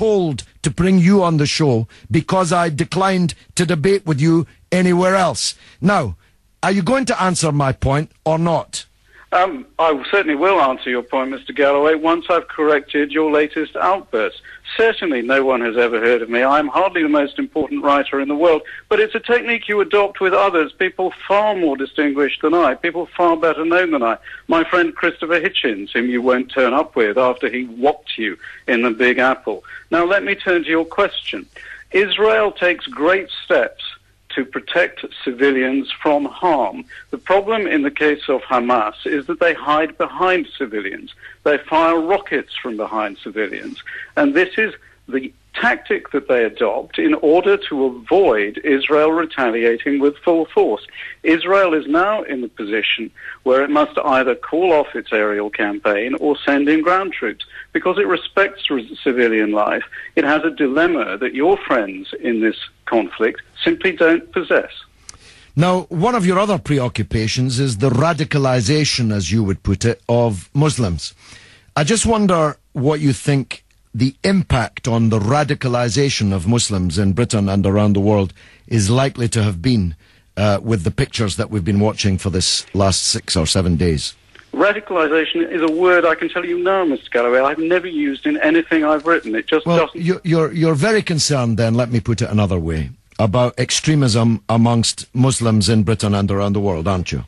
told to bring you on the show because I declined to debate with you anywhere else. Now, are you going to answer my point or not? Um, I certainly will answer your point, Mr. Galloway, once I've corrected your latest outburst. Certainly no one has ever heard of me. I'm hardly the most important writer in the world, but it's a technique you adopt with others, people far more distinguished than I, people far better known than I. My friend Christopher Hitchens, whom you won't turn up with after he whopped you in the Big Apple. Now let me turn to your question. Israel takes great steps to protect civilians from harm. The problem in the case of Hamas is that they hide behind civilians. They fire rockets from behind civilians. And this is the tactic that they adopt in order to avoid Israel retaliating with full force. Israel is now in the position where it must either call off its aerial campaign or send in ground troops. Because it respects civilian life, it has a dilemma that your friends in this conflict simply don't possess. Now, one of your other preoccupations is the radicalization, as you would put it, of Muslims. I just wonder what you think the impact on the radicalization of Muslims in Britain and around the world is likely to have been uh, with the pictures that we've been watching for this last six or seven days? Radicalization is a word I can tell you now, Mr. Galloway. I've never used in anything I've written. It just well, doesn't. You're, you're very concerned, then, let me put it another way, about extremism amongst Muslims in Britain and around the world, aren't you?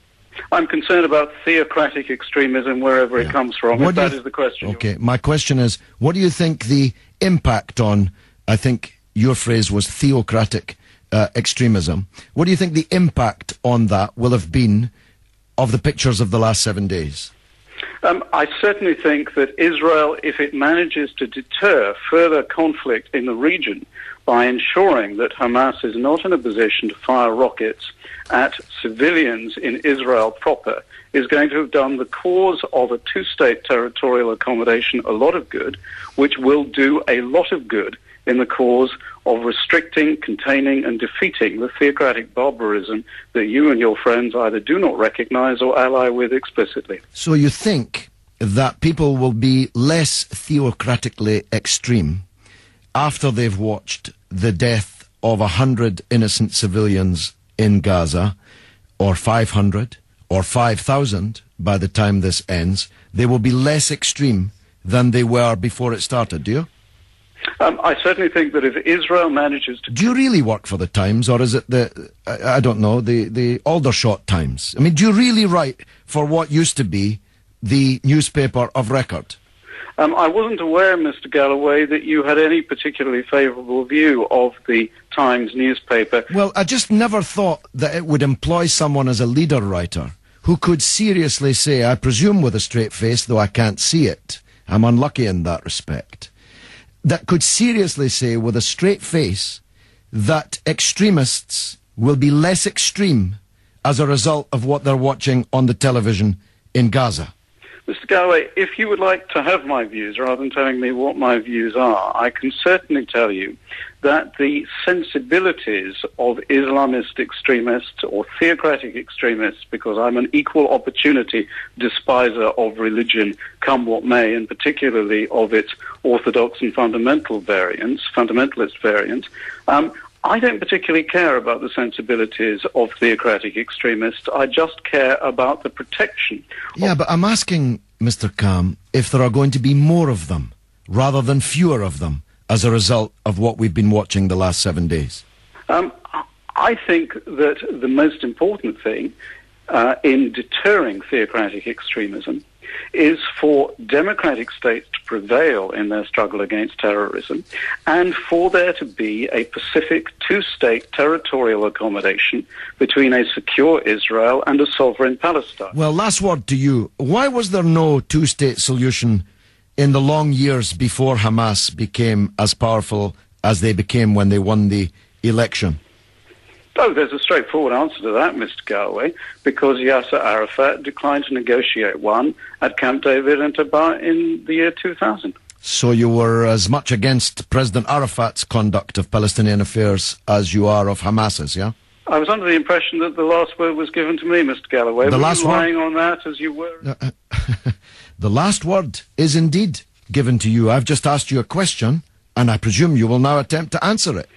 I'm concerned about theocratic extremism wherever yeah. it comes from. What if that th- is the question. Okay, my question is, what do you think the impact on? I think your phrase was theocratic uh, extremism. What do you think the impact on that will have been of the pictures of the last seven days? Um, I certainly think that Israel, if it manages to deter further conflict in the region by ensuring that Hamas is not in a position to fire rockets at civilians in Israel proper is going to have done the cause of a two-state territorial accommodation a lot of good, which will do a lot of good in the cause of restricting, containing, and defeating the theocratic barbarism that you and your friends either do not recognize or ally with explicitly. So you think that people will be less theocratically extreme after they've watched the death of a hundred innocent civilians in Gaza, or 500, or 5,000 by the time this ends, they will be less extreme than they were before it started, do you? Um, I certainly think that if Israel manages to... Do you really work for the Times, or is it the, I, I don't know, the, the Aldershot Times? I mean, do you really write for what used to be the newspaper of record? Um, I wasn't aware, Mr. Galloway, that you had any particularly favourable view of the Times newspaper. Well, I just never thought that it would employ someone as a leader writer who could seriously say, I presume with a straight face, though I can't see it, I'm unlucky in that respect, that could seriously say with a straight face that extremists will be less extreme as a result of what they're watching on the television in Gaza. Mr. Galloway, if you would like to have my views rather than telling me what my views are, I can certainly tell you that the sensibilities of Islamist extremists or theocratic extremists, because I'm an equal opportunity despiser of religion, come what may, and particularly of its orthodox and fundamental variants, fundamentalist variants, um, I don't particularly care about the sensibilities of theocratic extremists. I just care about the protection. Yeah, but I'm asking, Mr. Kamm, if there are going to be more of them rather than fewer of them as a result of what we've been watching the last seven days. Um, I think that the most important thing uh, in deterring theocratic extremism is for democratic states to prevail in their struggle against terrorism and for there to be a Pacific two-state territorial accommodation between a secure Israel and a sovereign Palestine. Well, last word to you. Why was there no two-state solution in the long years before Hamas became as powerful as they became when they won the election? Oh, there's a straightforward answer to that, Mr. Galloway, because Yasser Arafat declined to negotiate one at Camp David and Taba in the year 2000. So you were as much against President Arafat's conduct of Palestinian affairs as you are of Hamas's, yeah? I was under the impression that the last word was given to me, Mr. Galloway. The were last you lying word? on that as you were? Uh, uh the last word is indeed given to you. I've just asked you a question. And I presume you will now attempt to answer it.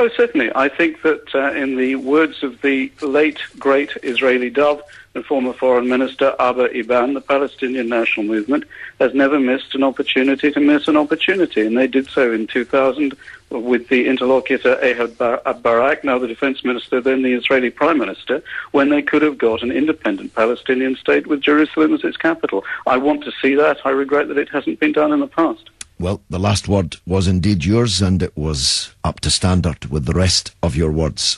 Oh, certainly. I think that, uh, in the words of the late, great Israeli dove and former Foreign Minister Abba Eban, the Palestinian National Movement has never missed an opportunity to miss an opportunity. And they did so in 2000 with the interlocutor Ehud Barak, now the defense minister, then the Israeli prime minister, when they could have got an independent Palestinian state with Jerusalem as its capital. I want to see that. I regret that it hasn't been done in the past. Well, the last word was indeed yours, and it was up to standard with the rest of your words.